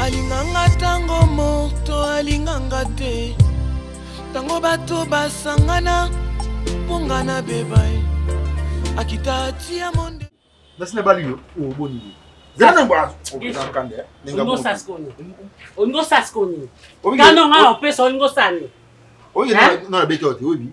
alinganga ntango moto alinganga te ntango bato basangana mpo nga nabeba ye akita atia monde nasi na bali yo oboni ye olingo saskoni kano nga opesa olingo sani oyo nabeta ote oyebi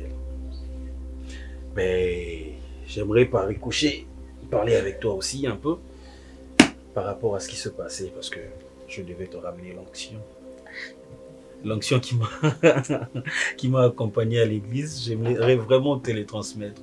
là. Mais j'aimerais par écoucher parler avec toi aussi un peu par rapport à ce qui se passait parce que je devais te ramener l'onction. L'onction qui m'a accompagné à l'église, j'aimerais vraiment te les transmettre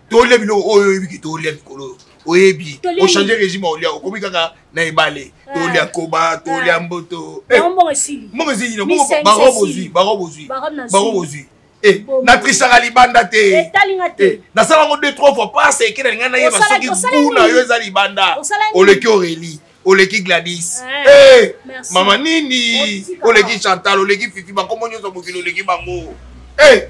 tolia biloko oyo oyebi ke tolia mikolo oyo oyebi ochange régime olia okomi kaka na ebale tolia koba tolia mboto mbongo esili barobe ozwi barobe ozwi barobe ozwi natrisaka libanda te nasala yango deux trois fois pasi eke na lingai nayeba soki bu na yo eza libanda oleki aurélie oleki gladis eh, mama nini oleki chantal oleki fifi bakombo nyonso mokili oleki bango eh,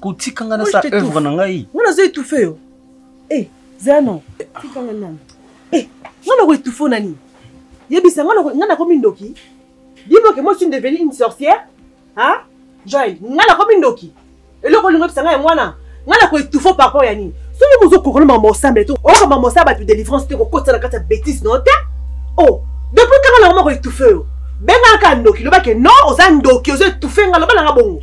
kotika nga nasala œuvre na ngai nga nazo étouffe yo e zela non tika nga nani e nga nako étouffe na nini yebisa nga nakomi ndoki diboke moi suis devenu une sorcière ha joel nga nakomi ndoki eloko olingo yebisa nga yango wana nga nako étouffe par rapport ya nini soki mozokokola mama osambela te oyoka mama osala bato délivrance te kokotisa na kati ya bétise no te o oh, depuis kanga na komako étouffe yo benga kaka ndoki lobake non oza ndoki ozo étouffe nga loba na nga bongo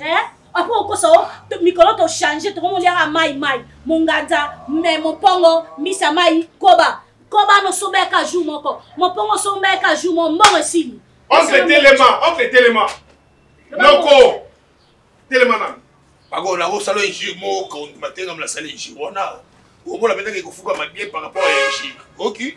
eh? apo okosa o mikolo tochange tokomoliaka mai mai monganza me mopongo misa mai koba koba nosombaka jour moko mopongo osombaka jour mo mbongo esili oncle telema oncle telema noko telema nanu bako nakosala injure moko ondima te nga mnasala injure wana okola mpenzaka ekofukama bien par rapport ya injure oki okay.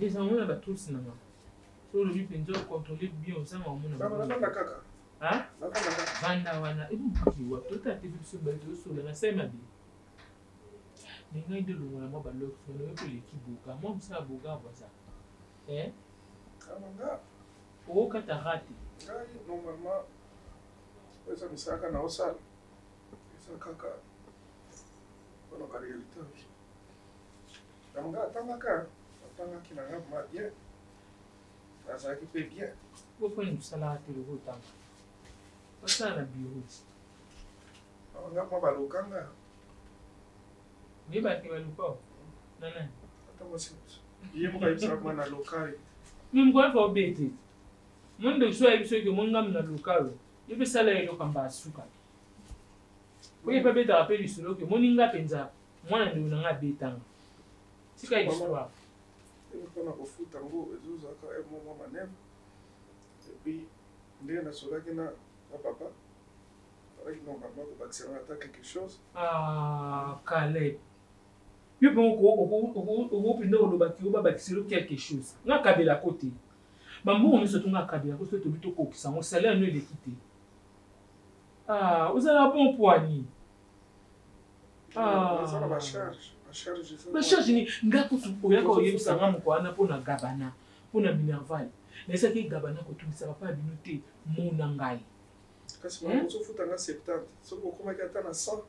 Ezango na batusi na nga. Solo lobi penza o contrôler bien ozanga omona. Baba baba kaka. Hein? Baba kaka. Banda wana ebu buki wa tota te biso ba to solo na sema bi. Mais ngai de longola mwa ba locks na lobi leki boka mwa msa boka baza. Hein? Kama nga. O kata rate. Ngai normalement eza misaka na osala. Eza kaka. Wana ba réalité. na nga atangaka atangaki na nga ma bien nazalaki mpe bien bofani mosalaka te loko otanga osala na biro nga mwa balokanga oyebaki baluka na nani ata mwasi mosu ye moko ayebisaka mwa na lokai mimkoyaka obete monde osu ayebi soki omoni ngambo na lokai yo mpe sala eloko amba asukaki oyebi mpe abetaka mpe lisolo ke omoni nga mpenza mwana ndeko na ngai abetanga tika histoire mpona kofuta yango ezozalaka mwa manevre epuis ndenge nasolaki na papa alaki na mama kobakisa na ata quelque chose ah, caleb yo mpe okopenda olobaki yo babakisa yo quelque chose nga kabela ko te bambongo nyonso to nga kabela ko so tobi tokokisa yango salaire no eleki te ah, ozala bon poigni Ah. Naza na bacharge bacharge eza bacharge ni nga kutu oyaka oyebisa nga moko wana mpo na gabana mpo na minerval nayesaki gabana kotungisa papa ya bino te mona ngai kasi ozofuta nga 70 soki okomaki ata na 100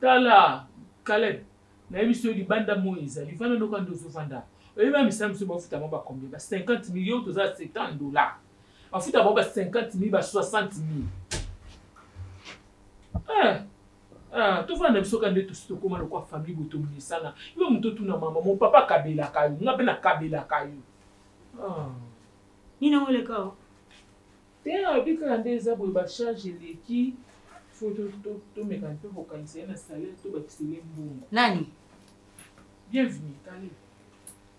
tala kaleb nayebisi yo libanda moi ezali vanda nokanda ozovanda oyeba misala miso bafutama bacombien ba 50 million toza 70 dollars bafuta bango ba 50 mil ba 60 mil eh, eh, tofanda na biso ka nde tosi tokóma lokwa famille boye tominisana yo moto otuna mama mo papa akabelaka yo nga mpe nakabelaka yo ah. nini yango eleka te abi kaka nde eza boye bacharge eleki fo tomeka mpe kokanisa ye na salaire tobakisele mbongo nani bienvenu tale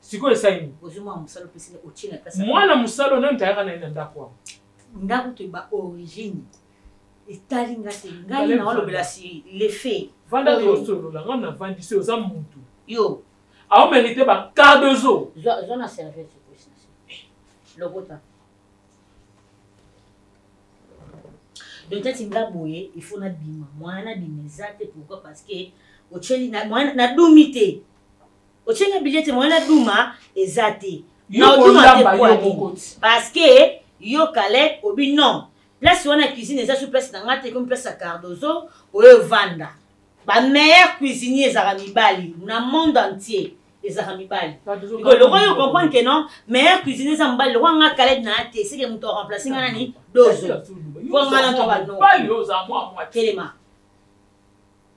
sikoyo esali nini ozwi mwana mosala opesi na otie na kasa mwana mosala nani tayaka na ye na ndako yango ndako to ba origine etali nga te ngai na olobela si lefe vanda tosolola nga na vandi se oza mutu yo aomerite ba quart de zo zwa na service lokota donc tati nga boye il faut nabima mwana nabima eza te pourquoi parce que otyeli mwana nadumi te otie nga billet te moyen na duma eza te na oduma te po nini parce que yo caleb obi non place wana cuisine eza so place na nga te ekomi place ya cardozo oyo evanda ba meilleur cuisinier ezalaka mibali na monde entier ezalaka mibali lokola yo comprendre ke non meilleur cuisinier eza mobali lokola nga caleb na ya te seke moto aremplace nga nani dozo po nga na to banoko telema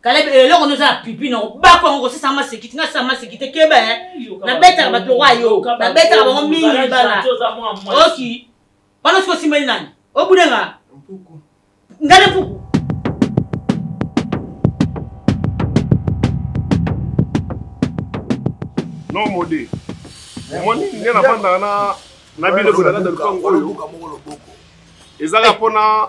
kaleb eh, eloko nde oza na pipi na obako yango kosisa masekiti nasisa masekiti keba eh. nabetaka bato lokwa yo nabetaka bango mingi libala oki wana soki osimbeli nani obune nga nga ne mpuku non mode omoni nde nafandaka na biloko na kati ya lupango oyo ezalaka mpona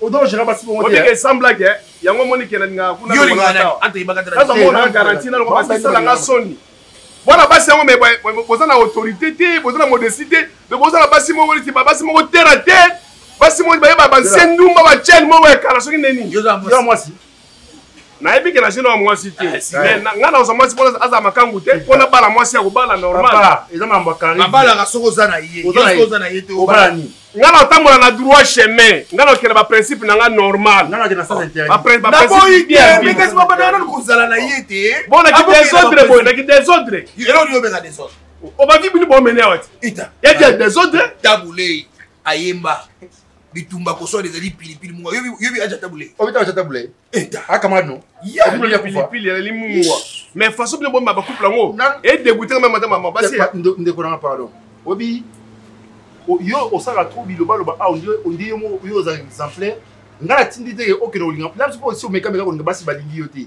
ozo gera basi bongo te que sans blague hein yango moni que nalinga kuna yo linga na ata yebaka te nazo mona garantie na longo basi sala nga soni bwana basi yango mais boza na autorité te boza na modestie te mais boza na basi moko neti babasi moko terre à terre basi moko bayeba banse ndumba bachene moko ya kala soki neni yo mwasi nayebi ke nazino ya mwasi te eh, eh. nga nazwa mwasi mpona azala makangu te mpo nabala mwasi ya kobala normalbabalaka soki oza na ye nga na otambola na droit chemin nga na okenda baprincipe na nga normalbaboyibienkozala na ye te bonaki desordre boye naki desordre obavi bini bomene awa te ya desordre tabulei ayemba bitumba koswala ezali pilipili mungwa yobi aja tabule obita aja tabule eta eh, akama no pilipili ezali mungwa mais façon bino bomba bacouple yango edegoute nga mama ta mama basi ndeko nanga pardon obi yo osala trop bilobaloba a ondie yo ozala exemplaire ngai natindi te okende kolinga na biso mpo osi omekameka kolinga basi balingi yo te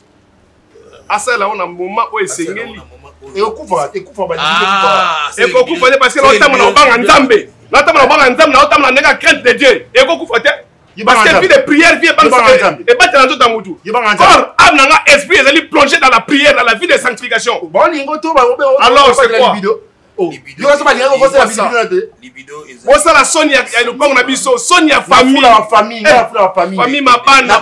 asala yango na moment oyo esengeli ekokufa ekufa ekokufa te parce que naotamba na obanga nzambe naotamba na obanga nzambe naotamba na ndenge ya crainte de dieu ekokufa te parce que vie de prière vie ebatela nzoto ya mutu or ame na nga esprit ezali plongé dans la prière dans la vie de sanctification alors c'est quoi Oh, yo ozo balinga kokosela biso na te bosala soni ya lopango na biso soni ya famille mabana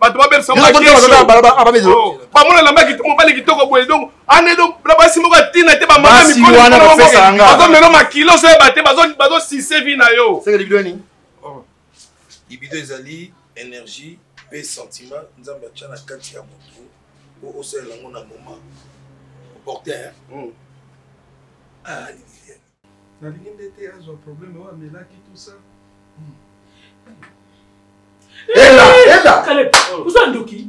bato babebisabamona elamba mobali kitoko boye donc ane do na basi moko atina te bamamamikoloazomelo makilo soyeba te bazosise vi na yo libido ezali energie mpe sentiment nzambe atya na kati ya moto po osalela yango na moma oporte hmm. ah, nalingi nde te azwa probleme oyo amelaki tout ça hmm. ela ela oza ndoki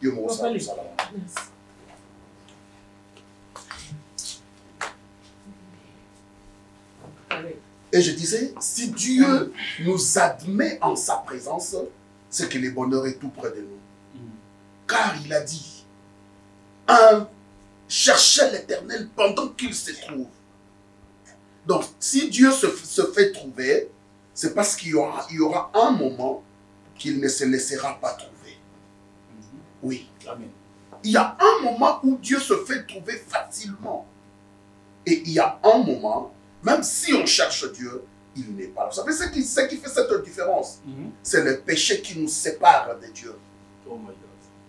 Dieu Et je disais, si Dieu nous admet en sa présence, c'est que le bonheur est tout près de nous. Car il a dit, un, cherchez l'éternel pendant qu'il se trouve. Donc, si Dieu se, fait trouver, c'est parce qu'il y aura un moment qu'il ne se laissera pas trouver. Oui. Amen. Il y a un moment où Dieu se fait trouver facilement. Et il y a un moment, même si on cherche Dieu, il n'est pas là. Vous savez ce qui, qui fait cette différence mhm. C'est le péché qui nous sépare de Dieu. Oh my God.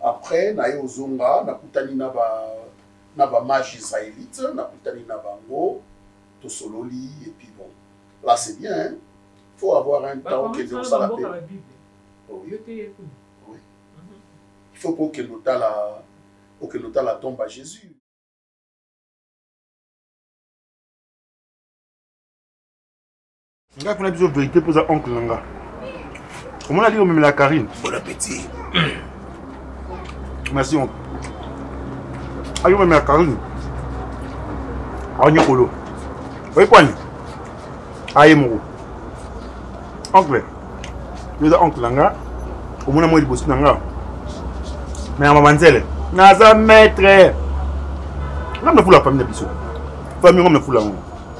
Après na ye ozonga na kutani na ba na ba mage israelite na kutani na bango tosololi et puis bon là c'est bien hein? faut avoir un temps okende osala pe oui. oui. il faut pe okende otala okende otala tomba jésus nga kuna biso verité mpo eza oncle na nga omona lii omemela karine bon appétit merci oncle ayo omemela karine aonyokolo oyekwani aye moko oncle yo eza oncle na nga omona moi liboso na nga me ya mama nzele naza maître nga mnafula famille na biso famille nga mnafula yango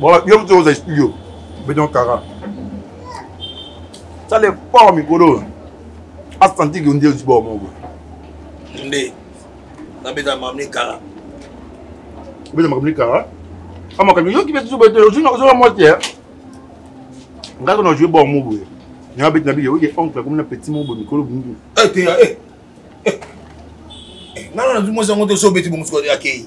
bon yo moto oza studio bedon kara sala effort mikolo asantiki yo nde osibor moko nde nabeta mamni kara obeta makambo likara amakambo yoki mpe susu boye ozola mwa te ngai kona ojue bor mo boye nanga beti na bike oye oncle akomi na petit mo boye mikolo bundu nana nazwi mwasi yango te osi obeti bomosuka akei